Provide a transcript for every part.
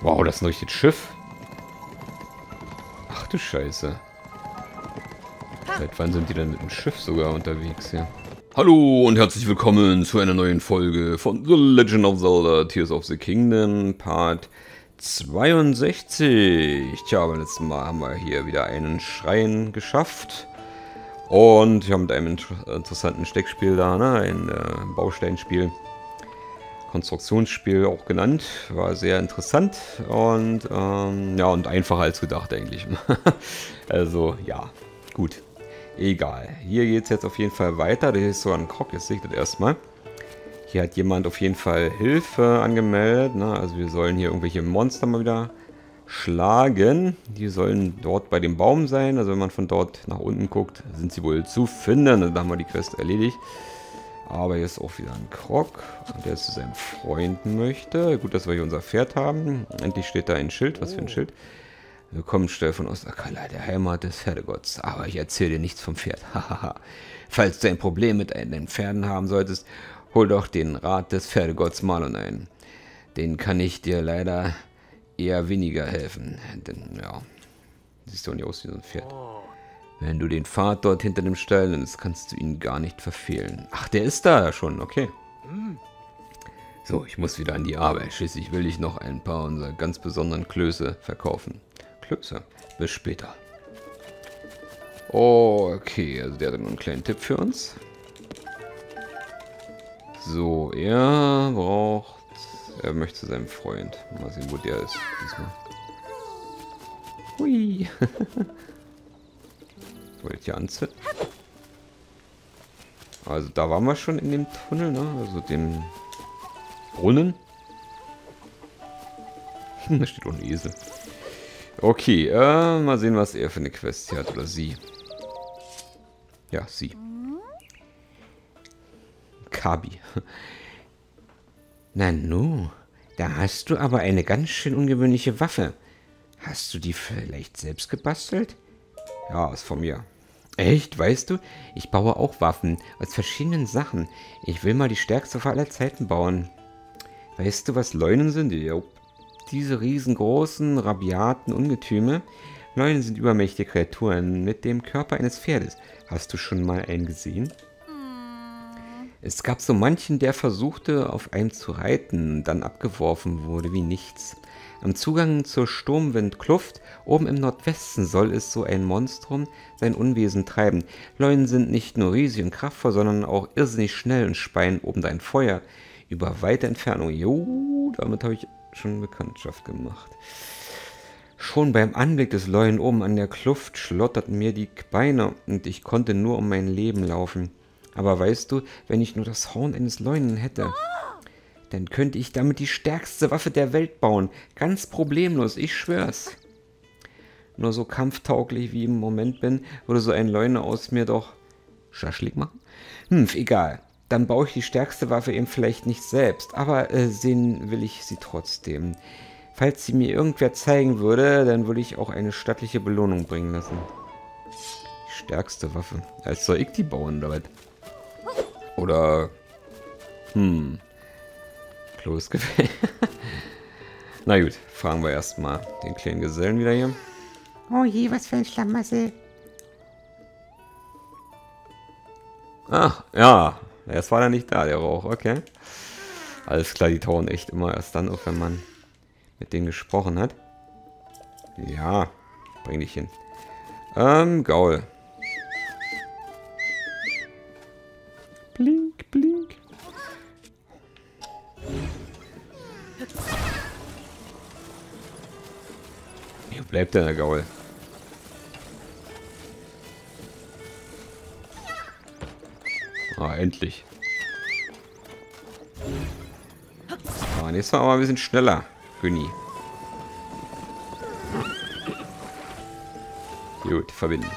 Wow, das ist ein richtiges Schiff. Ach du Scheiße. Seit wann sind die denn mit dem Schiff sogar unterwegs hier? Hallo und herzlich willkommen zu einer neuen Folge von The Legend of Zelda Tears of the Kingdom Part 62. Tja, beim letzten Mal haben wir hier wieder einen Schrein geschafft. Und wir haben mit einem interessanten Steckspiel da, ne? ein äh, Bausteinspiel. Konstruktionsspiel auch genannt. War sehr interessant und ähm, ja, und einfacher als gedacht eigentlich. also ja, gut. Egal. Hier geht es jetzt auf jeden Fall weiter. Das ist so ein Krog, jetzt sehe ich das erstmal. Hier hat jemand auf jeden Fall Hilfe angemeldet. Ne? Also wir sollen hier irgendwelche Monster mal wieder schlagen. Die sollen dort bei dem Baum sein. Also wenn man von dort nach unten guckt, sind sie wohl zu finden. Dann haben wir die Quest erledigt. Aber hier ist auch wieder ein Krog, der zu seinem Freund möchte. Gut, dass wir hier unser Pferd haben. Endlich steht da ein Schild. Was für ein oh. Schild? Willkommen, Stell von Ostakala, der Heimat des Pferdegotts. Aber ich erzähle dir nichts vom Pferd. Falls du ein Problem mit deinen Pferden haben solltest, hol doch den Rat des Pferdegotts Malon ein. Den kann ich dir leider eher weniger helfen. Denn, ja, siehst du nicht aus wie so ein Pferd. Oh. Wenn du den Pfad dort hinter dem Stall nimmst, kannst du ihn gar nicht verfehlen. Ach, der ist da schon, okay. So, ich muss wieder an die Arbeit. Schließlich will ich noch ein paar unserer ganz besonderen Klöße verkaufen. Klöße. Bis später. Okay, also der hat einen kleinen Tipp für uns. So, er braucht... Er möchte seinem Freund. Mal sehen, wo der ist diesmal. Hui. Wollt ihr anzünden? Also da waren wir schon in dem Tunnel, ne? Also dem Brunnen. da steht auch ein Esel. Okay, äh, mal sehen, was er für eine Quest hier hat. Oder sie. Ja, sie. Kabi. Nanu, da hast du aber eine ganz schön ungewöhnliche Waffe. Hast du die vielleicht selbst gebastelt? Ja, ist von mir. Echt, weißt du? Ich baue auch Waffen aus verschiedenen Sachen. Ich will mal die stärkste Waffe aller Zeiten bauen. Weißt du, was Leunen sind? Ja, diese riesengroßen, rabiaten Ungetüme. Leunen sind übermächtige Kreaturen mit dem Körper eines Pferdes. Hast du schon mal einen gesehen? Es gab so manchen, der versuchte, auf einem zu reiten, dann abgeworfen wurde wie nichts. Am Zugang zur Sturmwindkluft oben im Nordwesten soll es so ein Monstrum sein Unwesen treiben. Leunen sind nicht nur riesig und kraftvoll, sondern auch irrsinnig schnell und speien oben dein Feuer über weite Entfernung. Jo, damit habe ich schon Bekanntschaft gemacht. Schon beim Anblick des Leuen oben an der Kluft schlotterten mir die Beine und ich konnte nur um mein Leben laufen. Aber weißt du, wenn ich nur das Horn eines Leunen hätte, dann könnte ich damit die stärkste Waffe der Welt bauen. Ganz problemlos, ich schwör's. Nur so kampftauglich wie ich im Moment bin, würde so ein Leune aus mir doch Schaschlik machen? Hm, egal. Dann baue ich die stärkste Waffe eben vielleicht nicht selbst, aber äh, sehen will ich sie trotzdem. Falls sie mir irgendwer zeigen würde, dann würde ich auch eine stattliche Belohnung bringen lassen. Die stärkste Waffe. Als soll ich die bauen, oder Oder... Hm... Klos gefällt. Na gut, fragen wir erstmal den kleinen Gesellen wieder hier. Oh je, was für ein Schlamassel. Ach, ja. Erst war er nicht da, der Rauch. Okay. Alles klar, die tauchen echt immer erst dann auf, wenn man mit denen gesprochen hat. Ja, bring dich hin. Ähm, Gaul. Bleibt denn der Gaul? Ah, endlich. Ah, nächstes Mal aber ein bisschen schneller, Günni. Gut, verbinden.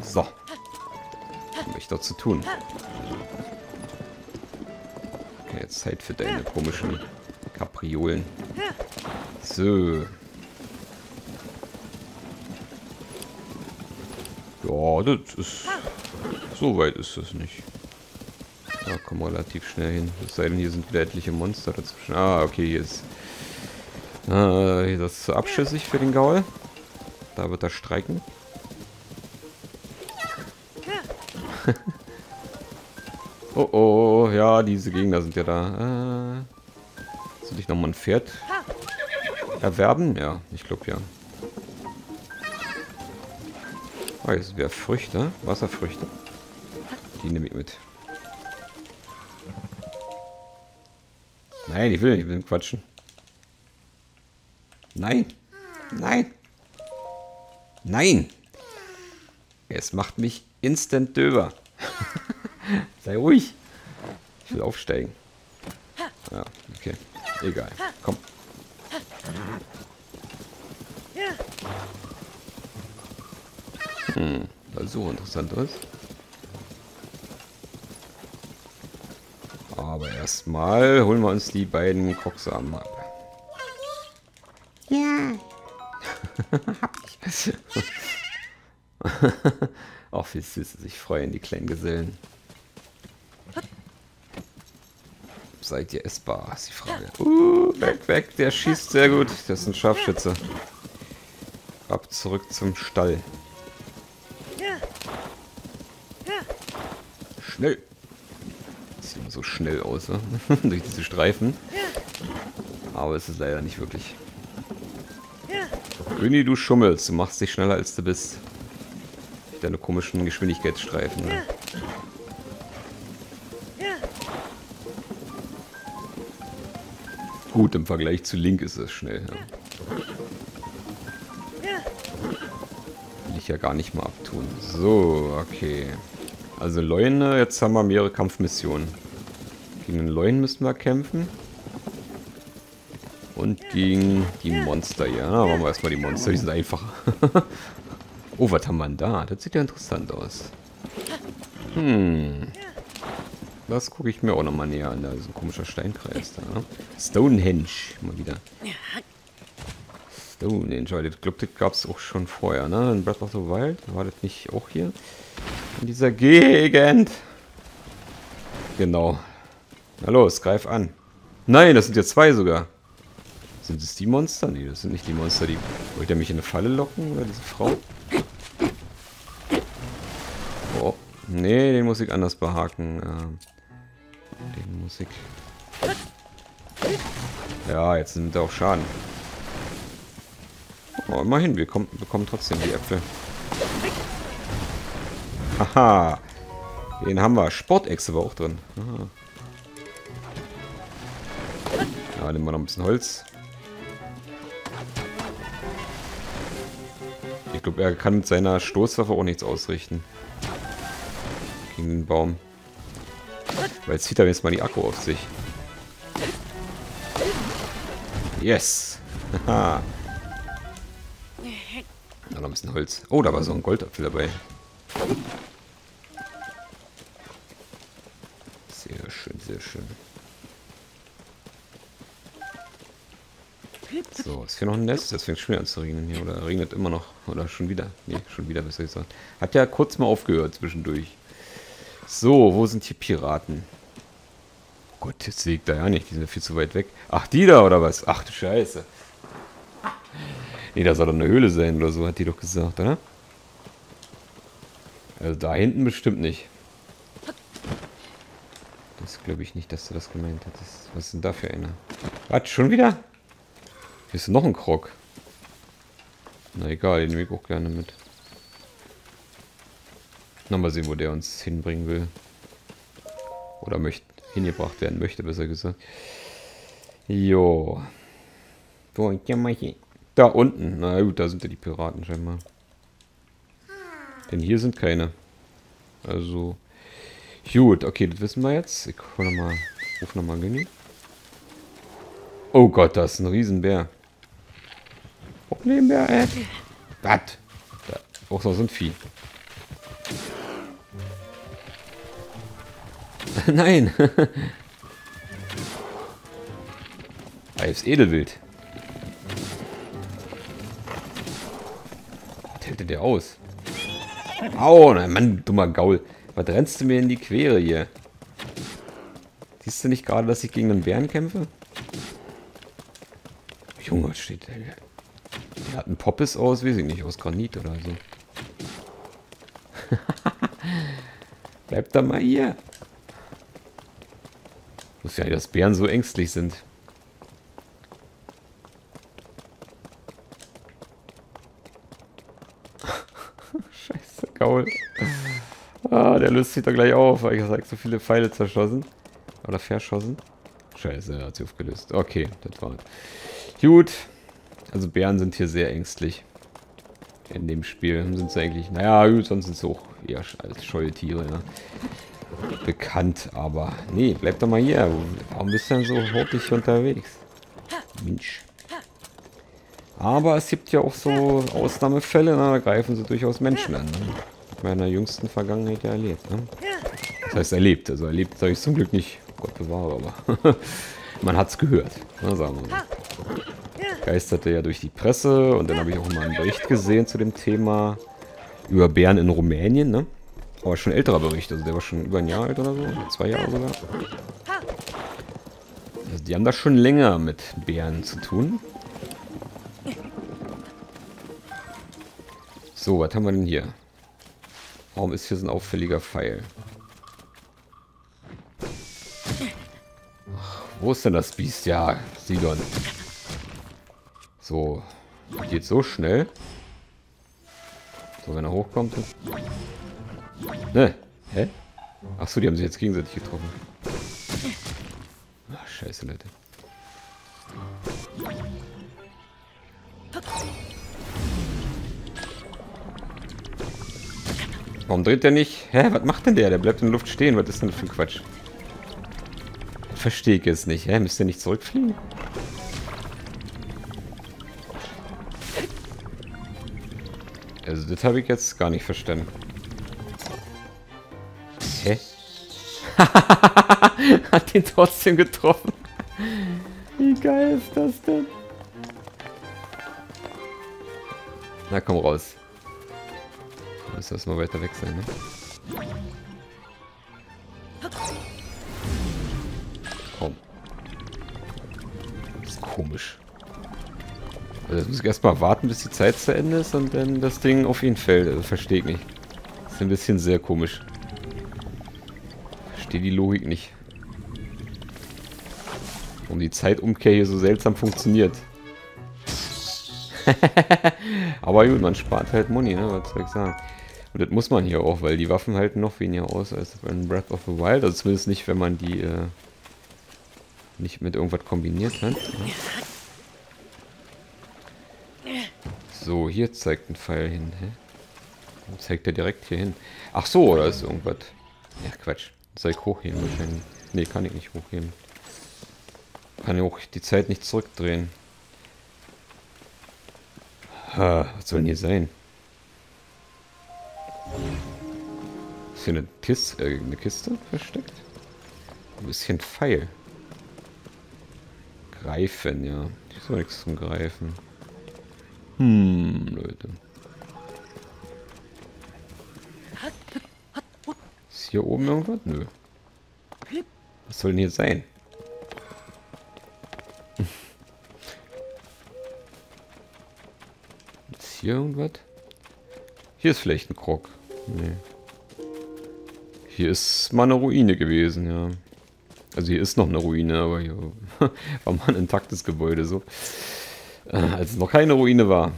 So. Habe ich doch zu tun. Okay, jetzt Zeit für deine komischen Kapriolen. So. Ja, das ist... So weit ist das nicht. Da kommen wir relativ schnell hin. Es sei denn, hier sind wieder etliche Monster dazwischen. Ah, okay, hier ist Äh, das ist zu abschüssig für den Gaul. Da wird er streiken. oh oh, ja, diese Gegner sind ja da. Äh, soll ich nochmal ein Pferd erwerben? Ja, ich glaube ja. Ah, jetzt wäre Früchte, Wasserfrüchte. Die nehme ich mit. Nein, ich will nicht mit dem quatschen. Nein. Nein. Nein. Es macht mich instant döber. Sei ruhig. Ich will aufsteigen. Ja, okay. Egal. Komm. Hm, weil so interessant ist. Aber erstmal holen wir uns die beiden Krocksamen ab. Ja, Ach, wie süß sie sich freuen, die kleinen Gesellen. Seid ihr essbar, ist die Frage. Uh, weg, weg, der schießt sehr gut. Das ist ein Scharfschütze. Ab zurück zum Stall. Schnell. Sieht immer so schnell aus, ne? durch diese Streifen. Aber es ist leider nicht wirklich. Öni, du schummelst. Du machst dich schneller, als du bist. Deine komischen Geschwindigkeitsstreifen. Ne? Gut, im Vergleich zu Link ist es schnell. Ja. Will ich ja gar nicht mal abtun. So, okay. Also Leune, jetzt haben wir mehrere Kampfmissionen. Gegen den Leuen müssen wir kämpfen. Und gegen die Monster. Na, machen wir erstmal die Monster, die sind einfacher. oh, was haben wir denn da? Das sieht ja interessant aus. Hm. Das gucke ich mir auch nochmal näher an. Da ist ein komischer Steinkreis da. Ne? Stonehenge. Mal wieder. Stonehenge. Ich glaube, das gab es auch schon vorher. Ne? In Breath of the Wild. War das nicht auch hier? In dieser Gegend. Genau. Na los, greif an. Nein, das sind ja zwei sogar. Sind es die Monster? Nee, das sind nicht die Monster. Die wollte er mich in eine Falle locken oder diese Frau? Oh. Nee, den muss ich anders behaken. Ähm, den muss ich... Ja, jetzt nimmt er auch Schaden. Oh, immerhin, wir kommen, bekommen trotzdem die Äpfel. Haha. Den haben wir. Sportechse war auch drin. Aha. Ja, nehmen wir noch ein bisschen Holz. Ich glaube, er kann mit seiner Stoßwaffe auch nichts ausrichten. Gegen den Baum. Weil jetzt zieht er jetzt mal die Akku auf sich. Yes. Haha. noch ein bisschen Holz. Oh, da war so ein Goldapfel dabei. Sehr schön. So, ist hier noch ein Nest? Das fängt schon wieder an zu regnen hier. Oder regnet immer noch. Oder schon wieder. Ne, schon wieder, besser gesagt. Hat ja kurz mal aufgehört zwischendurch. So, wo sind hier Piraten? Gott, jetzt sehe ich da ja nicht. Die sind ja viel zu weit weg. Ach, die da oder was? Ach du Scheiße. Nee, da soll doch eine Höhle sein oder so, hat die doch gesagt, oder? Also da hinten bestimmt nicht. Das glaube ich nicht, dass du das gemeint hattest. Was ist denn da für einer? Was, schon wieder? Hier ist noch ein Krog. Na egal, den nehme ich auch gerne mit. Na, mal sehen, wo der uns hinbringen will. Oder möchte, hingebracht werden möchte, besser gesagt. Jo. Wo, ja mal hier. Da unten. Na gut, da sind ja die Piraten scheinbar. Denn hier sind keine. Also. Gut, okay, das wissen wir jetzt. Ich hol noch mal, ruf nochmal Gini. Oh Gott, das ist ein Riesenbär. Problembär, ey. Was? Da, auch so ein Vieh. Nein. Als Edelwild. Was hält denn der aus? Au, nein, Mann, dummer Gaul. Was rennst du mir in die Quere hier? Siehst du nicht gerade, dass ich gegen einen Bären kämpfe? Junge, was steht da? Der hat einen Poppes aus, weiß ich nicht, aus Granit oder so. Bleib da mal hier. Muss ja, dass Bären so ängstlich sind. Scheiße, Gaul. Ah, der löst sich da gleich auf, weil ich sag, so viele Pfeile zerschossen. Oder verschossen. Scheiße, er hat sie aufgelöst. Okay, das war's. Gut. Also Bären sind hier sehr ängstlich. In dem Spiel sind sie eigentlich, naja, gut, sonst sind sie auch eher als scheue Tiere, ja. Bekannt, aber nee, bleib doch mal hier. Warum bist du denn so hurtig unterwegs? Mensch. Aber es gibt ja auch so Ausnahmefälle, na, da greifen sie durchaus Menschen an. Ne? Der jüngsten Vergangenheit ja erlebt. Ne? Das heißt erlebt, also erlebt sage ich zum Glück nicht. Gott bewahre, aber man hat es gehört, ne, sagen wir mal. Geisterte ja durch die Presse und dann habe ich auch mal einen Bericht gesehen zu dem Thema über Bären in Rumänien, ne? Aber schon älterer Bericht, also der war schon über ein Jahr alt oder so, zwei Jahre sogar. Also die haben da schon länger mit Bären zu tun. So, was haben wir denn hier? Warum ist hier so ein auffälliger Pfeil? Ach, wo ist denn das Biest? Ja, Sidon. So, geht so schnell. So, wenn er hochkommt. Ne, hä? Achso, die haben sich jetzt gegenseitig getroffen. Ach, scheiße, Leute. Warum dreht der nicht? Hä, was macht denn der? Der bleibt in der Luft stehen. Was ist denn für ein Quatsch? Verstehe ich jetzt nicht. Hä, müsst ihr nicht zurückfliegen? Also das habe ich jetzt gar nicht verstanden. Hä? Hat ihn trotzdem getroffen. Wie geil ist das denn? Na komm raus. Müssen wir mal weiter weg sein, ne? Komm. Das ist komisch. Also jetzt muss ich erstmal warten, bis die Zeit zu Ende ist und dann das Ding auf ihn fällt. Also verstehe ich nicht. Das ist ein bisschen sehr komisch. Verstehe die Logik nicht. Warum die Zeitumkehr hier so seltsam funktioniert. Aber gut, man spart halt Money, ne? Was soll ich sagen? Und das muss man hier auch, weil die Waffen halten noch weniger aus als in Breath of the Wild. Also zumindest nicht, wenn man die äh, nicht mit irgendwas kombiniert hat. Ja. So, hier zeigt ein Pfeil hin. Hä? Warum zeigt er direkt hier hin? Ach so, da ist irgendwas. Ja, Quatsch. Soll ich hochheben wahrscheinlich? Ne, kann ich nicht hochheben. Kann ich auch die Zeit nicht zurückdrehen. Ha, was soll denn hier sein? Ist hier eine Kiste, äh, eine Kiste versteckt? Ein bisschen Pfeil. Greifen, ja. Hier ist nichts zum Greifen. Hm, Leute. Ist hier oben irgendwas? Nö. Was soll denn hier sein? Ist hier irgendwas? Hier ist vielleicht ein Krog. Nee. Hier ist mal eine Ruine gewesen, ja. Also hier ist noch eine Ruine, aber hier war mal ein intaktes Gebäude so. Äh, als es noch keine Ruine war.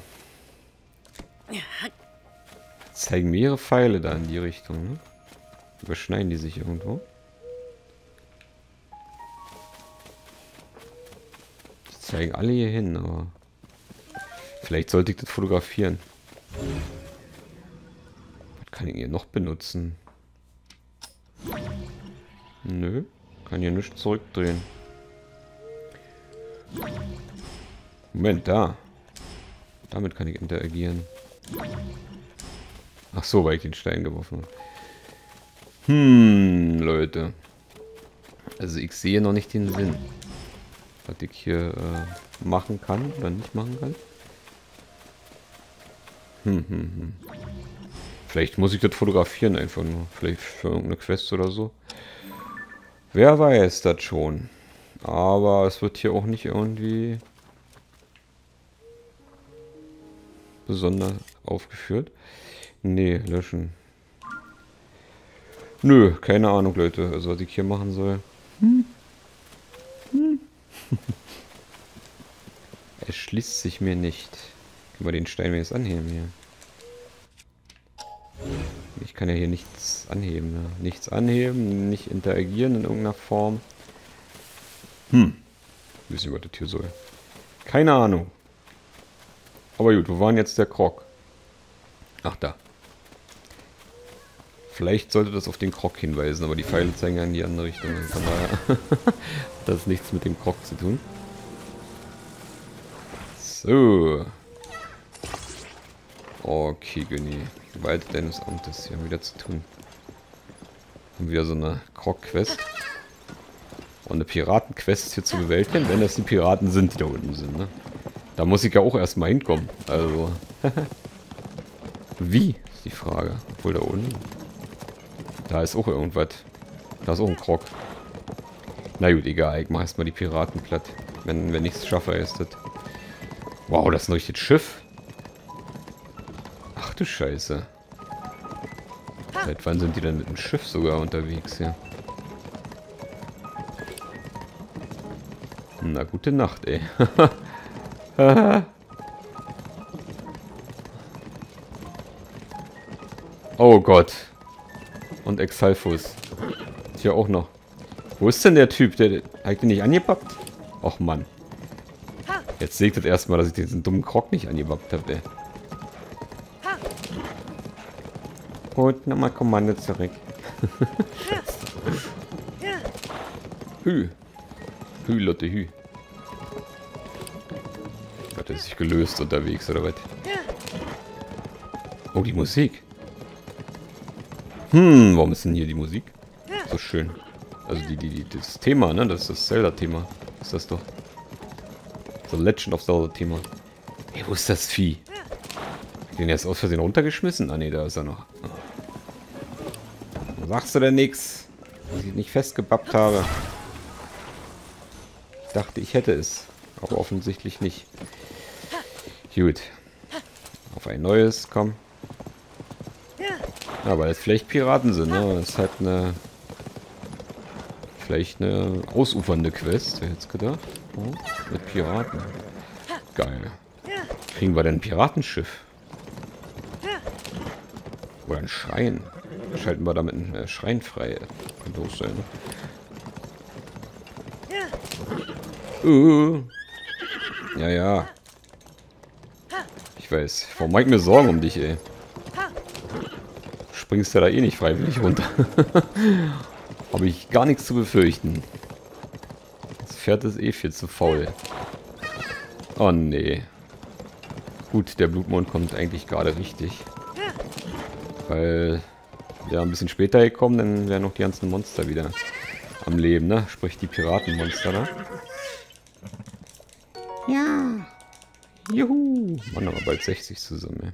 Zeigen mehrere Pfeile da in die Richtung, ne? Überschneiden die sich irgendwo? Die zeigen alle hier hin, aber... Vielleicht sollte ich das fotografieren. Kann ich hier noch benutzen? Nö. Kann hier nichts zurückdrehen. Moment, da. Damit kann ich interagieren. Ach so, weil ich den Stein geworfen habe. Hm, Leute. Also ich sehe noch nicht den Sinn. Was ich hier äh, machen kann oder nicht machen kann. Hm, hm, hm. Vielleicht muss ich das fotografieren einfach nur. Vielleicht für irgendeine Quest oder so. Wer weiß das schon. Aber es wird hier auch nicht irgendwie besonders aufgeführt. Nee, löschen. Nö, keine Ahnung, Leute. Also, was ich hier machen soll. Hm. Hm. es schließt sich mir nicht. Können wir den Stein wenigstens anheben hier? Ich kann ja hier nichts anheben. Ja. Nichts anheben, nicht interagieren in irgendeiner Form. Hm. Wissen, was das hier soll. Keine Ahnung. Aber gut, wo war denn jetzt der Krog? Ach, da. Vielleicht sollte das auf den Krog hinweisen, aber die Pfeile zeigen ja in die andere Richtung. Von daher hat das nichts mit dem Krog zu tun. So. Okay, Günni. Gewalt deines Amtes. Wir haben wieder zu tun. Haben wieder so eine Krog-Quest. Und eine Piraten-Quest hier zu bewältigen, wenn das die Piraten sind, die da unten sind, ne? Da muss ich ja auch erstmal hinkommen. Also. Wie? Ist die Frage. Obwohl da unten. Da ist auch irgendwas. Da ist auch ein Krog. Na gut, egal. Ich mach erstmal die Piraten platt. Wenn, wenn ich es schaffe, ist das. Wow, das ist ein richtiges Schiff. Du Scheiße. Seit wann sind die denn mit dem Schiff sogar unterwegs hier? Na, gute Nacht, ey. oh Gott. Und Exalfus. Hier auch noch. Wo ist denn der Typ? Der, hat den nicht angepackt? Och Mann. Jetzt seht ihr erstmal, dass ich diesen dummen Krog nicht angepackt habe, ey. Gut, nochmal Kommando zurück. Hü. Hü, Lotte, hü. Hat er sich gelöst unterwegs, oder was? Oh, die Musik. Hm, warum ist denn hier die Musik? So schön. Also die, die, die, das Thema, ne? Das ist das Zelda-Thema. Ist das doch. The Legend of Zelda-Thema. Hey, wo ist das Vieh? Den erst aus Versehen runtergeschmissen? Ah ne, da ist er noch. Sagst du denn nichts? Dass ich nicht festgebappt habe. Ich dachte, ich hätte es. Aber offensichtlich nicht. Gut. Auf ein neues, komm. Ja, weil es vielleicht Piraten sind, ne? Das ist halt eine... Vielleicht eine ausufernde Quest, wer hätte gedacht. Oh, mit Piraten. Geil. Kriegen wir denn ein Piratenschiff? Oder ein Schrein? Schalten wir damit einen äh, Schrein frei. Könnte auch sein. Uh. Ja, ja. Ich weiß. Warum mach ich mir Sorgen um dich, ey? Springst ja da eh nicht freiwillig runter. Habe ich gar nichts zu befürchten. Das Pferd ist eh viel zu faul. Oh nee. Gut, der Blutmond kommt eigentlich gerade richtig. Weil ja, ein bisschen später gekommen, dann wären noch die ganzen Monster wieder am Leben, ne? Sprich die Piratenmonster, ne? Ja. Juhu. Mann, aber bald 60 zusammen, ey.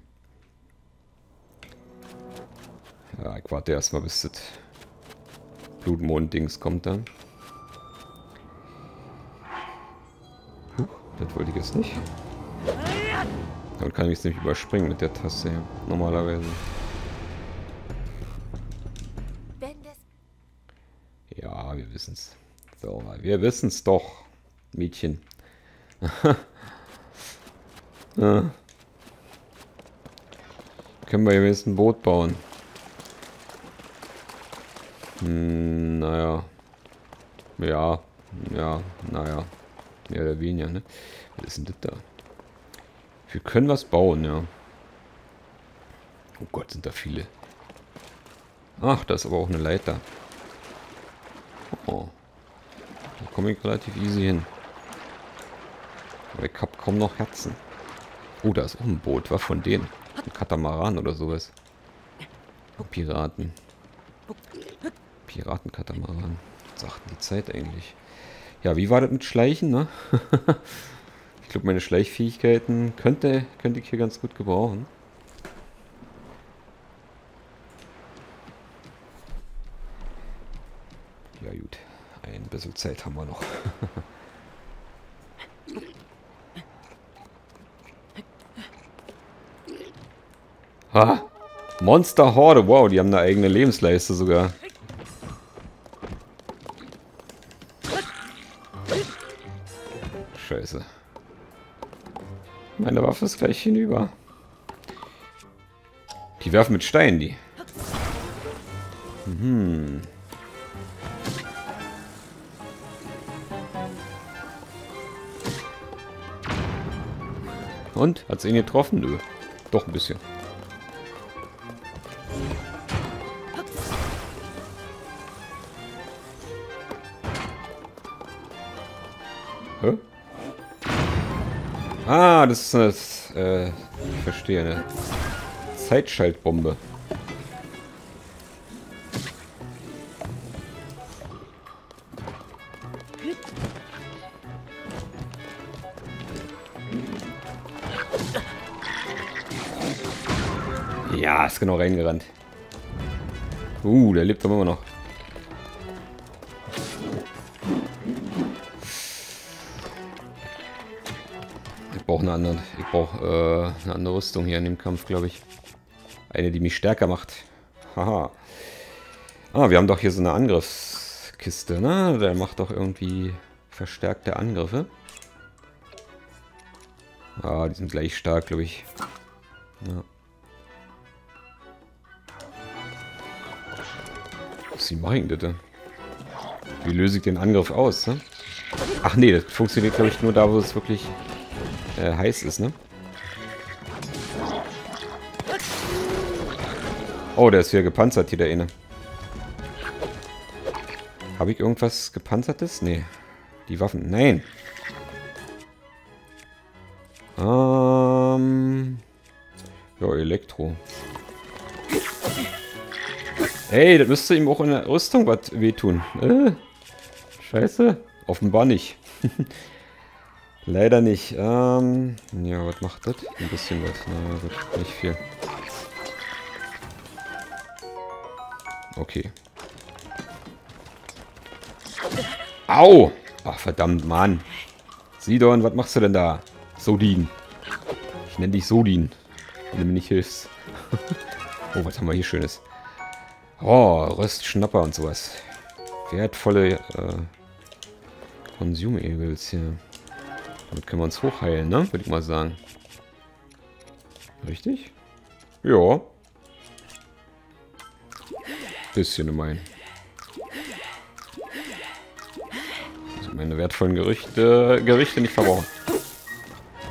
Ja, ich warte erstmal, bis das Blutmond-Dings kommt dann. Huch, das wollte ich jetzt nicht. Dann kann ich es nämlich überspringen mit der Taste, ja. normalerweise. Es. So, wir wissen es doch, Mädchen. ja. Können wir jetzt ein Boot bauen? Hm, naja. Ja, ja, naja. Mehr oder weniger, ne? Was ist denn das da? Wir können was bauen, ja. Oh Gott, sind da viele. Ach, da ist aber auch eine Leiter. Oh. Da komme ich relativ easy hin. Aber ich habe kaum noch Herzen. Oh, da ist auch ein Boot. Was von denen? Ein Katamaran oder sowas. Piraten. Piratenkatamaran. Sagt die Zeit eigentlich. Ja, wie war das mit Schleichen, ne? ich glaube, meine Schleichfähigkeiten könnte, könnte ich hier ganz gut gebrauchen. Ja gut, ein bisschen Zeit haben wir noch. Ah, Monster Horde. Wow, die haben eine eigene Lebensleiste sogar. Scheiße. Meine Waffe ist gleich hinüber. Die werfen mit Steinen, die. Hm. Und? Hat es ihn getroffen? Nö. Doch ein bisschen. Hä? Ah, das ist das, äh, ich verstehe, ne? Zeitschaltbombe. Genau reingerannt. Uh, der lebt doch immer noch. Ich brauche eine andere, ich brauche äh, eine andere Rüstung hier in dem Kampf, glaube ich. Eine, die mich stärker macht. Haha. Ah, wir haben doch hier so eine Angriffskiste, ne? Der macht doch irgendwie verstärkte Angriffe. Ah, die sind gleich stark, glaube ich. Ja. Was mache ich denn? Wie löse ich den Angriff aus, ne? Ach nee, das funktioniert, glaube ich, nur da, wo es wirklich äh, heiß ist, ne? Oh, der ist wieder gepanzert, hier der eine. Habe ich irgendwas gepanzertes? Nee. Die Waffen. Nein. Ähm. Ja, Elektro. Hey, das müsste ihm auch in der Rüstung was wehtun. Äh, scheiße. Offenbar nicht. Leider nicht. Ähm, ja, was macht das? Ein bisschen was. Na gut, nicht viel. Okay. Au! Ach, verdammt, Mann. Sidon, was machst du denn da? Sodin. Ich nenne dich Sodin. Wenn du mir nicht hilfst. oh, was haben wir hier Schönes? Oh, Röstschnapper und sowas. Wertvolle äh, Consumables hier. Damit können wir uns hochheilen, ne? Würde ich mal sagen. Richtig? Ja. Bisschen gemein. Also meine wertvollen Gerichte, Gerichte nicht verbrauchen.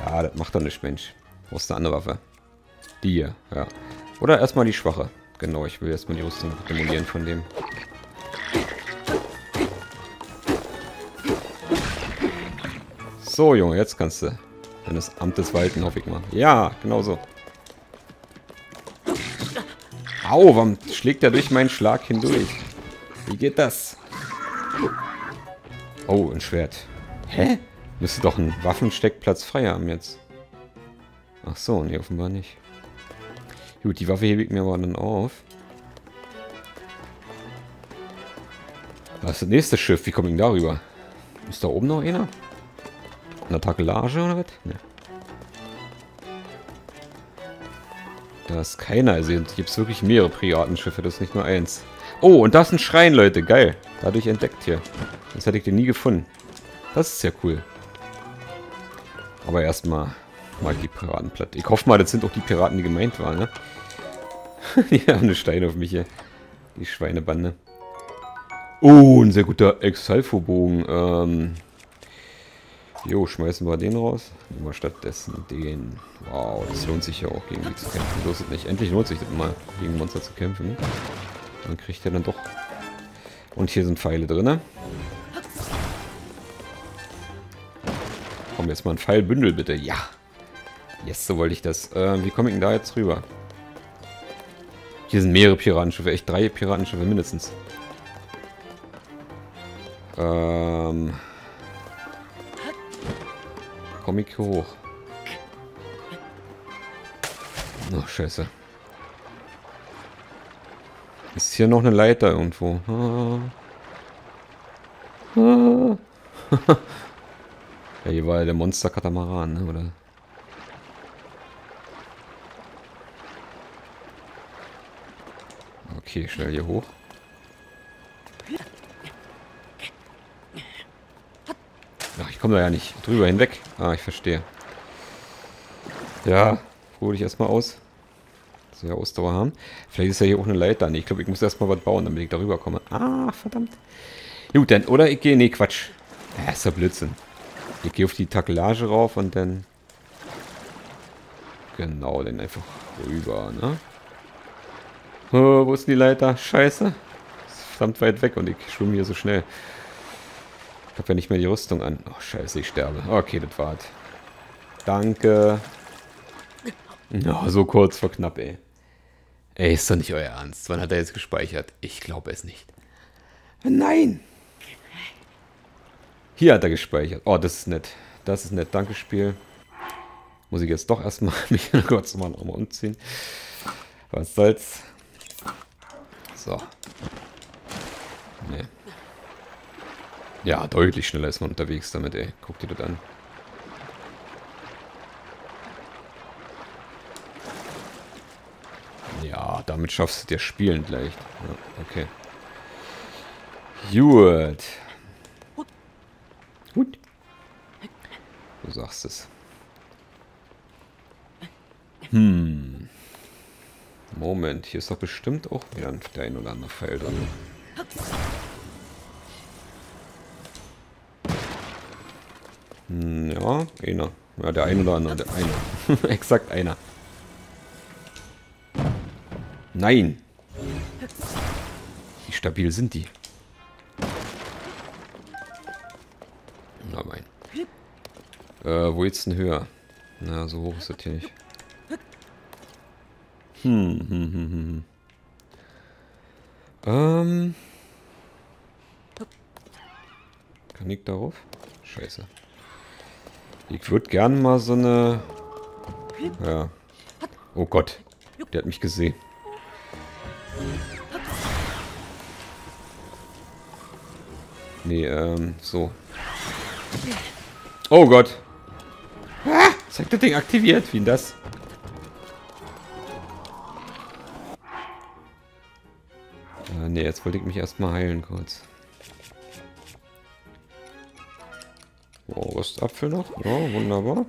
Ja, das macht doch nicht, Mensch. Wo ist eine andere Waffe? Die hier, ja. Oder erstmal die schwache. Genau, ich will erstmal die Rüstung demolieren von dem. So, Junge, jetzt kannst du deines Amtes walten, hoffe ich mal. Ja, genau so. Au, warum schlägt er durch meinen Schlag hindurch? Wie geht das? Oh, ein Schwert. Hä? Müsste doch ein Waffensteckplatz frei haben jetzt. Ach so, nee, offenbar nicht. Gut, die Waffe hebe ich mir aber dann auf. Was ist das nächste Schiff? Wie komme ich denn darüber? Ist da oben noch einer? Eine Takelage oder was? Ne. Da ist keiner. Also hier gibt es wirklich mehrere Piratenschiffe, das ist nicht nur eins. Oh, und da ist ein Schrein, Leute. Geil. Dadurch entdeckt hier. Das hätte ich den nie gefunden. Das ist ja cool. Aber erstmal mal die Piraten platt. Ich hoffe mal, das sind auch die Piraten, die gemeint waren, ne? die haben eine Steine auf mich hier. Die Schweinebande. Oh, ein sehr guter Exalfo-Bogen. Ähm, jo, schmeißen wir den raus. Nehmen wir stattdessen den. Wow, das lohnt sich ja auch gegen die zu kämpfen. So nicht. Endlich lohnt sich das mal, gegen Monster zu kämpfen. Dann kriegt er dann doch... Und hier sind Pfeile drin, ne? Komm, jetzt mal ein Pfeilbündel, bitte. Ja! Yes, so wollte ich das. Äh, wie komme ich denn da jetzt rüber? Hier sind mehrere Piratenschiffe. Echt drei Piratenschiffe mindestens. Ähm... Komme ich hoch? Ach, scheiße. Ist hier noch eine Leiter irgendwo? Ah. Ah. ja, hier war ja der Monster-Katamaran, ne? oder? Okay, schnell hier hoch. Ach, ich komme da ja nicht drüber hinweg. Ah, ich verstehe. Ja, ruhe dich erstmal aus. Dass wir Ausdauer haben. Vielleicht ist ja hier auch eine Leiter. Nee, ich glaube, ich muss erstmal was bauen, damit ich darüber komme. Ah, verdammt. Gut, dann, oder ich gehe, nee, Quatsch. Ja, ist ja Blödsinn. Ich gehe auf die Takelage rauf und dann... Genau, dann einfach rüber, ne? Oh, wo ist die Leiter? Scheiße. Verdammt weit weg und ich schwimme hier so schnell. Ich habe ja nicht mehr die Rüstung an. Oh, scheiße, ich sterbe. Okay, das war's. Danke. Ja, so kurz vor knapp, ey. Ey, ist doch nicht euer Ernst. Wann hat er jetzt gespeichert? Ich glaube es nicht. Nein! Hier hat er gespeichert. Oh, das ist nett. Das ist nett. Danke, Spiel. Muss ich jetzt doch erstmal mich kurz mal nochmal umziehen. Was soll's. So. Nee. Ja, deutlich schneller ist man unterwegs damit, ey. Guck dir das an. Ja, damit schaffst du dir spielend leicht. Ja, okay. Gut. Gut. Du sagst es. Hm. Moment, hier ist doch bestimmt auch wieder der ein oder andere Pfeil drin. Ja, einer. Ja, der ein oder andere, der eine. Exakt einer. Nein! Wie stabil sind die? Na mein. Äh, wo jetzt denn höher? Na, so hoch ist das hier nicht. Hm, hm, hm, hm, hm. Ähm. Kann ich darauf? Scheiße. Ich würde gern mal so eine... Ja. Oh Gott. Der hat mich gesehen. Nee, ähm, so. Oh Gott. Ah, hat das Ding aktiviert? Wie denn das? Nee, jetzt wollte ich mich erstmal heilen kurz. Oh, Rostapfel noch? Oh, wunderbar.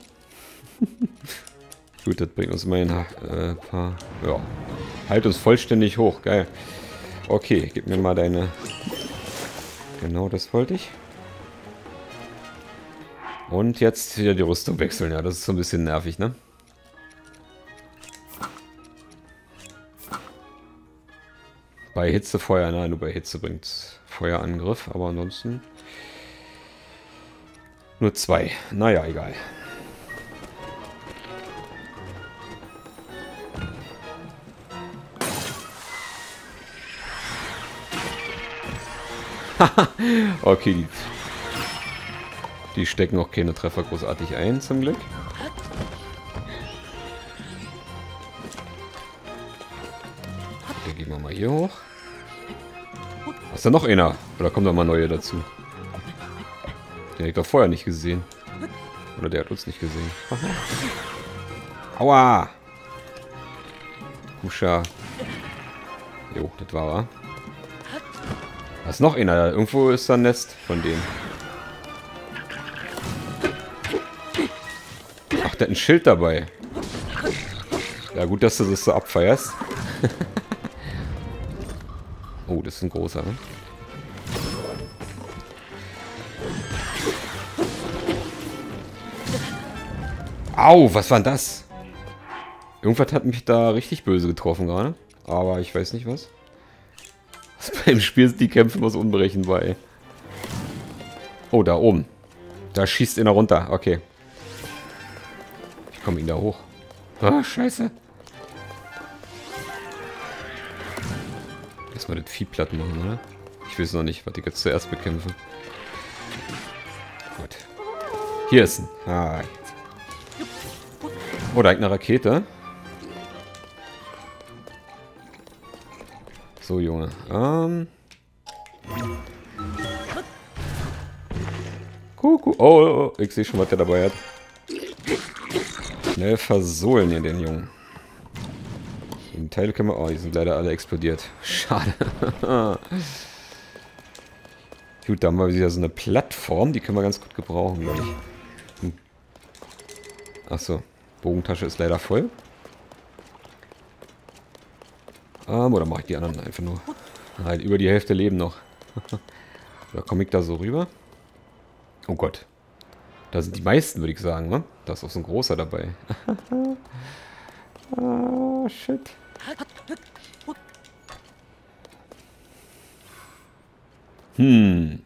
Gut, das bringt uns immerhin ein äh, paar... Ja. Halt uns vollständig hoch. Geil. Okay, gib mir mal deine... Genau, das wollte ich. Und jetzt wieder die Rüstung wechseln. Ja, das ist so ein bisschen nervig, ne? Bei Hitze Feuer, nein, nur bei Hitze bringt Feuerangriff, aber ansonsten nur zwei. Naja, egal. okay, die, die stecken auch keine Treffer großartig ein, zum Glück. Okay, gehen wir mal hier hoch. Ist da noch einer? Oder kommt da mal neue dazu? Den ich doch vorher nicht gesehen. Oder der hat uns nicht gesehen. Aua! Kuscha. Jo, das war er. Da ist noch einer. Irgendwo ist da ein Nest von denen. Ach, der hat ein Schild dabei. Ja, gut, dass du das so abfeierst. Ein großer, ne? Au, was war denn das? Irgendwas hat mich da richtig böse getroffen gerade. Aber ich weiß nicht was. Beim Spiel sind die Kämpfe immer so unberechenbar, ey. Oh, da oben. Da schießt einer runter. Okay. Ich komme ihn da hoch. Ah, scheiße. Erstmal das Vieh platt machen, oder? Ich weiß noch nicht, was ich jetzt zuerst bekämpfe. Gut. Hier ist ein... Ah. Oh, da eine Rakete. So, Junge. Ähm. Kuckuck. Oh, oh, oh, ich sehe schon, was der dabei hat. Schnell versohlen hier den Jungen. Die Teile können wir... Oh, die sind leider alle explodiert. Schade. Gut, da haben wir wieder so eine Plattform. Die können wir ganz gut gebrauchen, glaube ich. Hm. Achso. Bogentasche ist leider voll. Ähm, oder mache ich die anderen einfach nur? Nein, über die Hälfte leben noch. oder komme ich da so rüber? Oh Gott. Da sind die meisten, würde ich sagen, ne? Da ist auch so ein großer dabei. oh, shit. Hm.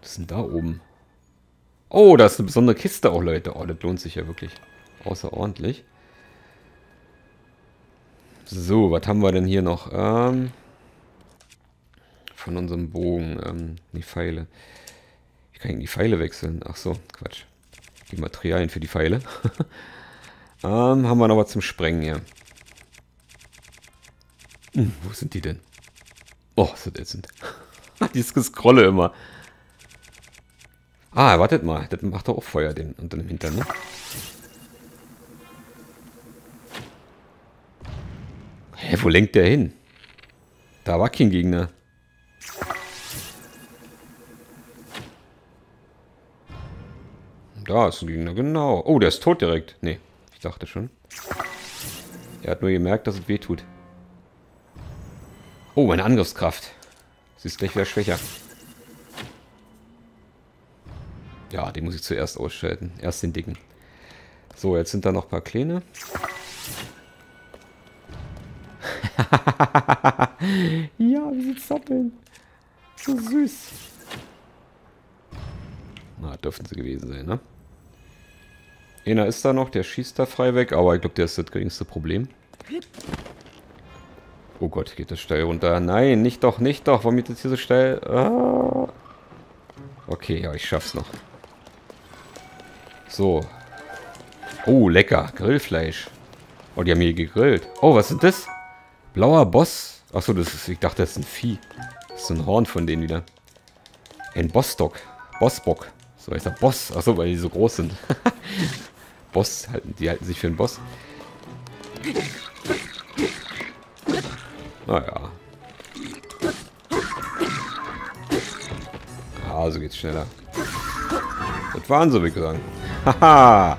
Was ist denn da oben? Oh, da ist eine besondere Kiste auch, Leute. Oh, das lohnt sich ja wirklich außerordentlich. So, was haben wir denn hier noch? Ähm, von unserem Bogen. Ähm, die Pfeile. Ich kann die Pfeile wechseln. Ach so, Quatsch. Die Materialien für die Pfeile. ähm, haben wir noch was zum Sprengen hier. Hm, wo sind die denn? Oh, ist das ätzend. Dieses Gescrolle immer. Ah, wartet mal. Das macht doch auch Feuer den, unter dem Hintern, ne? Hä, wo lenkt der hin? Da war kein Gegner. Da ist ein Gegner, genau. Oh, der ist tot direkt. Nee, ich dachte schon. Er hat nur gemerkt, dass es weh tut. Oh, meine Angriffskraft. Sie ist gleich wieder schwächer. Ja, den muss ich zuerst ausschalten. Erst den dicken. So, jetzt sind da noch ein paar kleine. ja, wie sie zappeln. So süß. Na, dürften sie gewesen sein, ne? Einer ist da noch, der schießt da frei weg, aber ich glaube, der ist das geringste Problem. Oh Gott, geht das steil runter. Nein, nicht doch, nicht doch. Warum geht das hier so steil? Ah. Okay, ja, ich schaff's noch. So. Oh, lecker. Grillfleisch. Oh, die haben hier gegrillt. Oh, was ist das? Blauer Boss. Achso, das ist, ich dachte, das ist ein Vieh. Das ist ein Horn von denen wieder. Ein Bossdock. Bossbock. So heißt der Boss. Achso, weil die so groß sind. Boss, halten, die halten sich für einen Boss. Naja. Ah, so geht's schneller. Das waren sie, wie gesagt. Haha!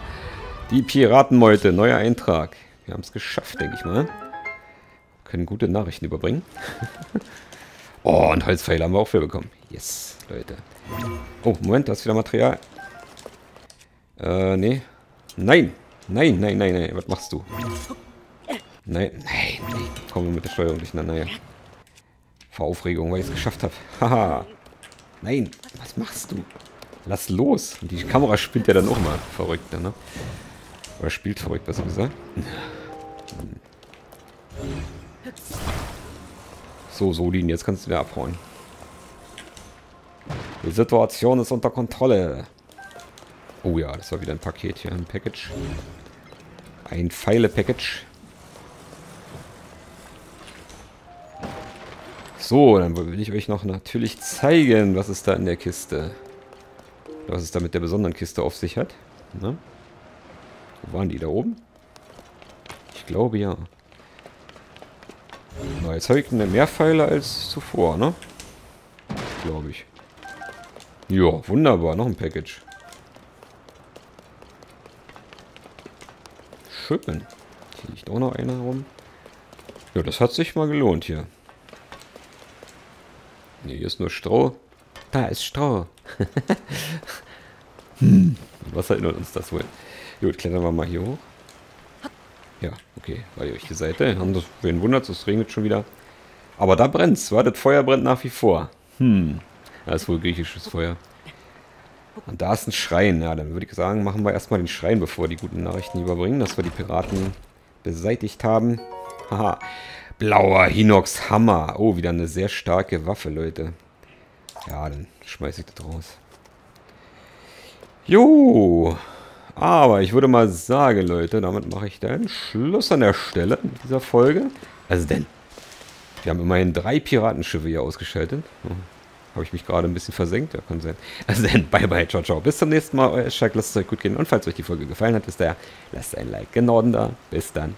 Die Piratenmeute, neuer Eintrag. Wir haben es geschafft, denke ich mal. Können gute Nachrichten überbringen. oh, und Holzpfeile haben wir auch für bekommen. Yes, Leute. Oh, Moment, da ist wieder Material. Äh, nee. Nein! Nein, nein, nein, nein. Was machst du? Nein, nein, nein. Kommen wir mit der Steuerung durcheinander, ja. Vor Aufregung, weil ich es geschafft habe. Haha. Nein, was machst du? Lass los. Und die Kamera spinnt ja dann auch mal verrückt, ne? Oder spielt verrückt, besser gesagt. So, Solin, jetzt kannst du wieder abhauen. Die Situation ist unter Kontrolle. Oh ja, das war wieder ein Paket hier, ein Package. Ein Pfeile-Package. So, dann will ich euch noch natürlich zeigen, was ist da in der Kiste. Was es da mit der besonderen Kiste auf sich hat. Na? Wo waren die? Da oben? Ich glaube ja. Na, jetzt habe ich mehr Pfeile als zuvor, ne? Glaube ich. Ja, wunderbar. Noch ein Package. Schön. Hier liegt auch noch einer rum. Ja, das hat sich mal gelohnt hier. Ne, hier ist nur Stroh. Da ist Stroh. hm, was erinnert uns das wohl? Gut, klettern wir mal hier hoch. Ja, okay, war die richtige Seite. Das, wen wundert es regnet schon wieder. Aber da brennt's, war das Feuer brennt nach wie vor. Hm, das ist wohl griechisches Feuer. Und da ist ein Schrein. Ja, dann würde ich sagen, machen wir erstmal den Schrein, bevor wir die guten Nachrichten überbringen, dass wir die Piraten beseitigt haben. Haha. Blauer Hinox Hammer. Oh, wieder eine sehr starke Waffe, Leute. Ja, dann schmeiße ich das raus. Jo. Aber ich würde mal sagen, Leute, damit mache ich dann Schluss an der Stelle dieser Folge. Also denn, wir haben immerhin drei Piratenschiffe hier ausgeschaltet. Habe ich mich gerade ein bisschen versenkt? Ja, kann sein. Also dann, bye bye, ciao, ciao. Bis zum nächsten Mal, euer Shark. Lasst es euch gut gehen. Und falls euch die Folge gefallen hat, wisst ihr, lasst ein Like genau da. Bis dann.